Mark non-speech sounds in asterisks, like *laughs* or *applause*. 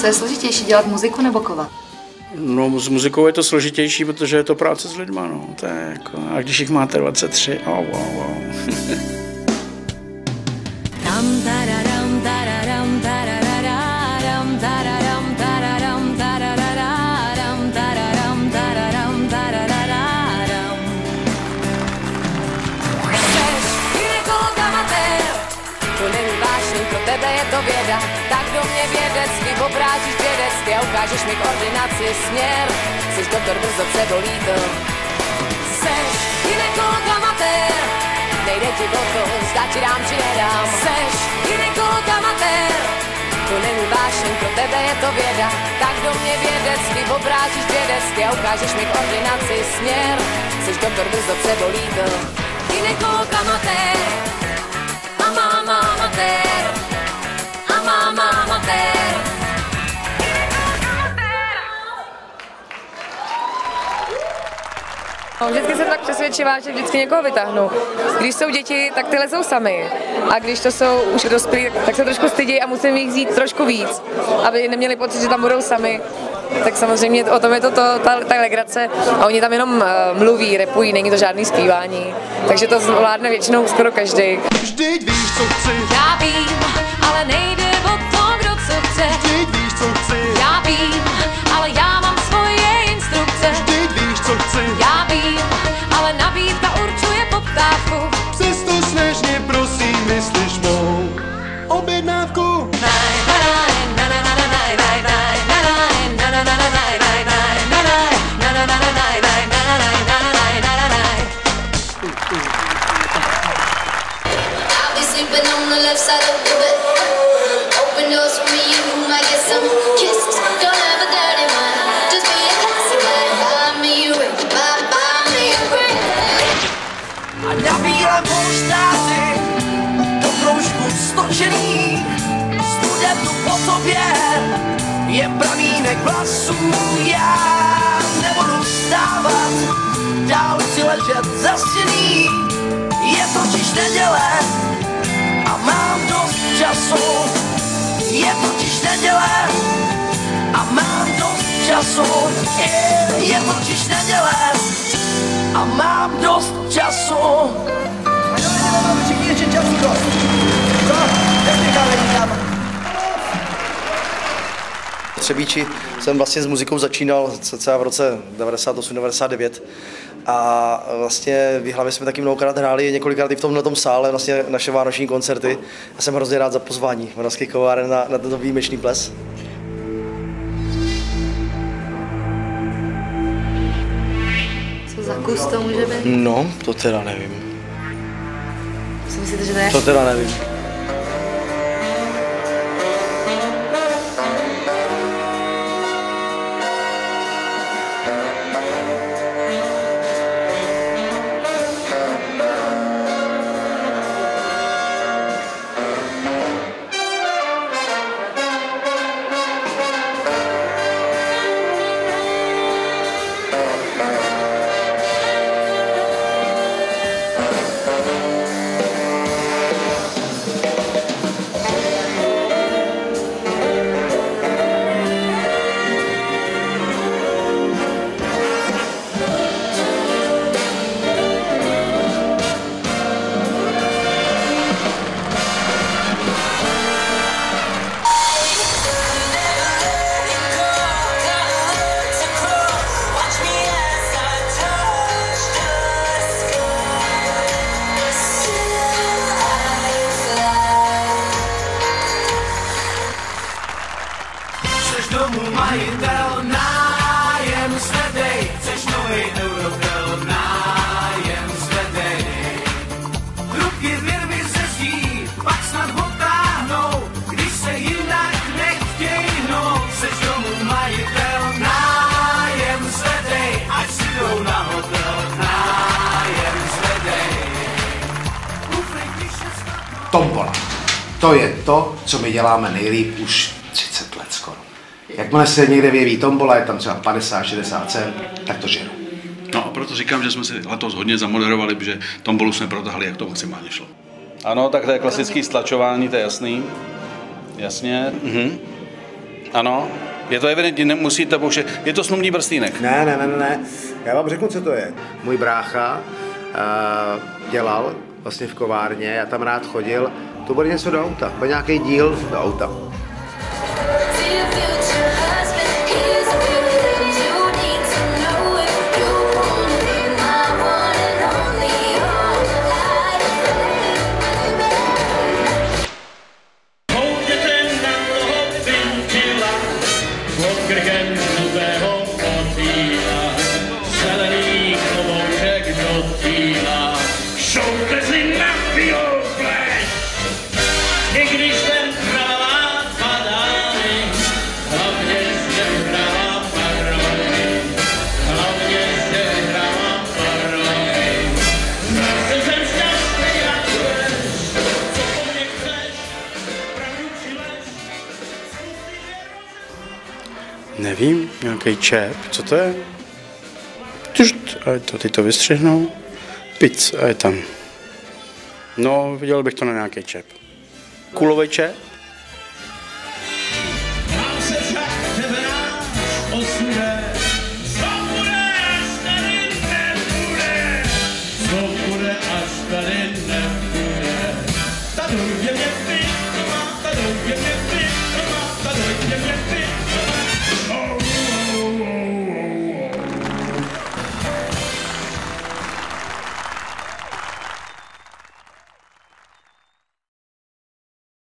Co je složitější, dělat muziku nebo kovat? No, s muzikou je to složitější, protože je to práce s lidma, no. To je jako, a když jich máte 23, oh, wow, wow. *laughs* Tak do mnie wiedecki, bo braci dziedecki A ukażesz mi ordynację śmierć Coś doktor bez obcego lido Sesz, ile koga mater Najlepiej go to zdać ram ci nie dam. Sesz, ile koga mater Kolejny baśń, to tebe je to bieda. Tak do mnie wiedecki, bo braci dziedecki A ukażesz mi ordynację śmierć Coś doktor bez obcego lido Ile koga mater vždycky jsem tak přesvědčivá, že vždycky někoho vytáhnu. Když jsou děti, tak tyhle jsou sami. A když to jsou už dospělí, tak se trošku stydí a musím jich vzít trošku víc, aby neměli pocit, že tam budou sami. Tak samozřejmě o tom je to, to ta, ta legrace a oni tam jenom uh, mluví, repují, není to žádný zpívání. Takže to zvládne většinou skoro každý. Vždyť víš, co chci, Já vím, ale nejde o to, kdo co chce. vždyť víš, co chci, Já vím, ale já mám svoje instrukce. vždyť co chci. Já vím, ale nabídka určuje poptávku. Přesto sněžně prosím, vyslyš mou objednávku. I'll be sleeping on the left side of the bed. Je pramínek vlasů. Já nebudu stávat dál si ležet zastěný je totiž neděle a mám dost času. Je totiž neděle a mám dost času. Je, je totiž neděle a mám dost času. Třebíči jsem vlastně s muzikou začínal cca v roce 98-99 a vlastně v hlavě jsme taky mnohokrát hráli, několikrát i v tomhle sále, vlastně naše vánoční koncerty. Já jsem hrozně rád za pozvání Moravských kováren na, na tento výjimečný ples. Co za kus to může být? No, to teda nevím. Co myslíte, že to je? To teda nevím. tombola. To je to, co my děláme nejlíp už 30 let skoro. Jakmile se někde vyjeví tombola, je tam třeba 50-60 cen, tak to žeru. No a proto říkám, že jsme si letos hodně zamoderovali, že tombolu jsme protahli, jak to maximálně šlo. Ano, tak to je klasický stlačování, to je jasný. Jasně. Mhm. Ano, je to evidentní, nemusíte bože, Je to snubní brstýnek. Ne, ne, ne, ne. Já vám řeknu, co to je. Můj brácha uh, dělal vlastně v kovárně, já tam rád chodil. To bude něco do auta, bude nějaký díl do auta. Again. Nevím, nějaký čep, co to je? Tžt, a je to, ty to vystřihnou, pic a je tam. No, viděl bych to na nějaký čep. Kulový čep?